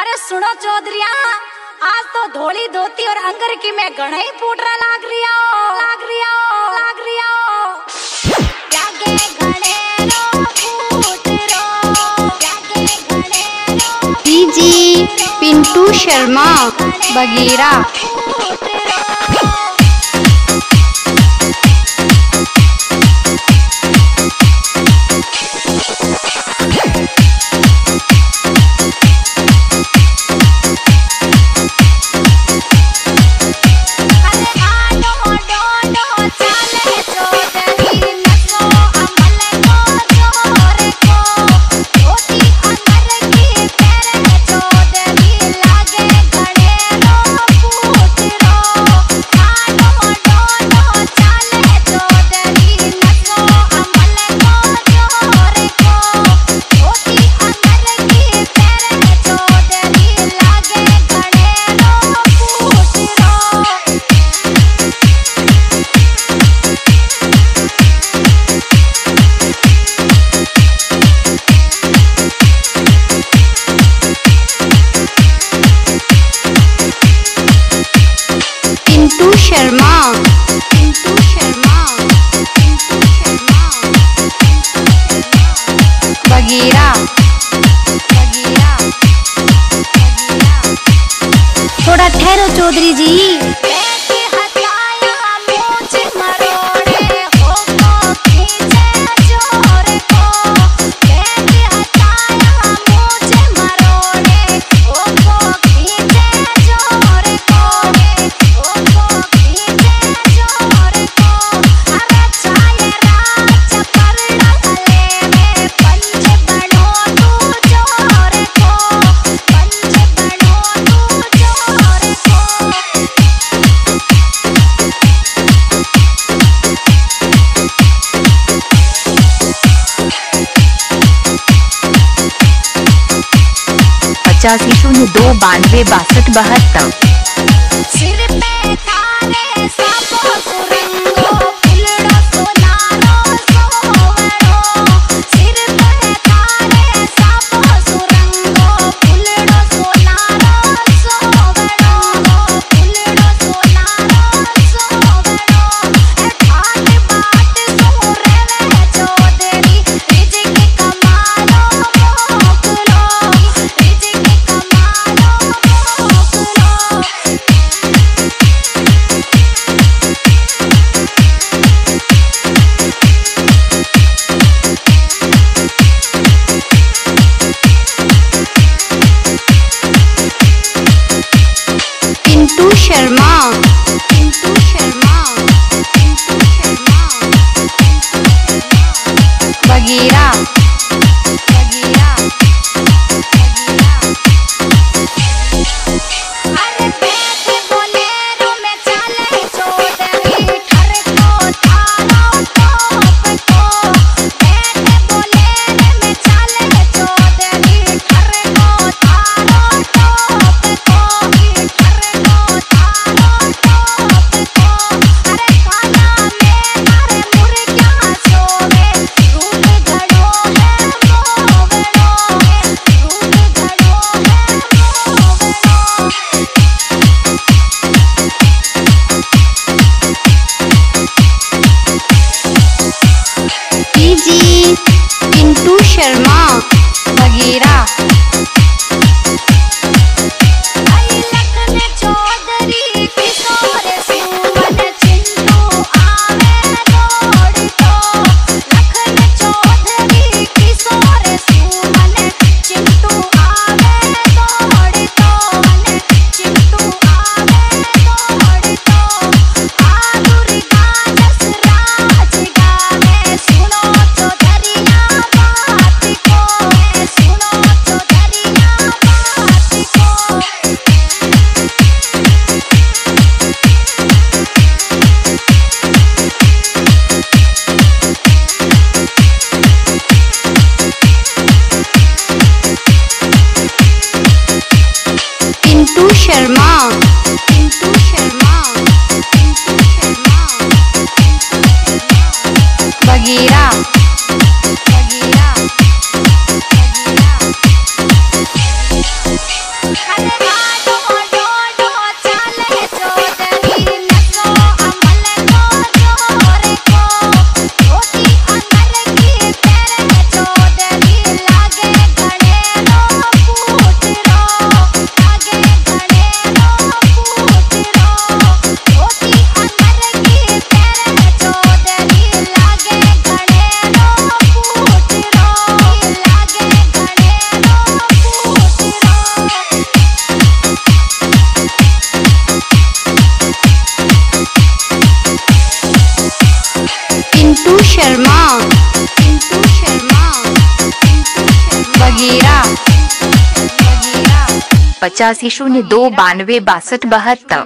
अरे सुनो चौधरिया आज तो धोली धोती और अंगर की मैं गणे ही फूट लाग रिया लाग रिया लाग रिया जी पिंटू शर्मा बगीरा। पचासी शून्य दो बानवे बासठ बहत्तर। gira Germán. पचासी शून्य दो बानवे बासठ बहत्तर।